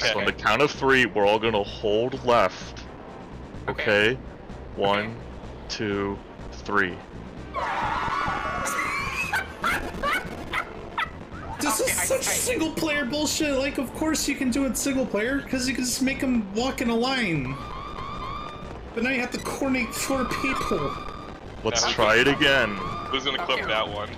Okay. So on the count of three, we're all gonna hold left. Okay? One, two, three. This Okay, is such I- single player bullshit. Like, of course you can do it single player because you can just make them walk in a line. But now you have to coordinate four people. Let's try it again. Who's gonna clip that one?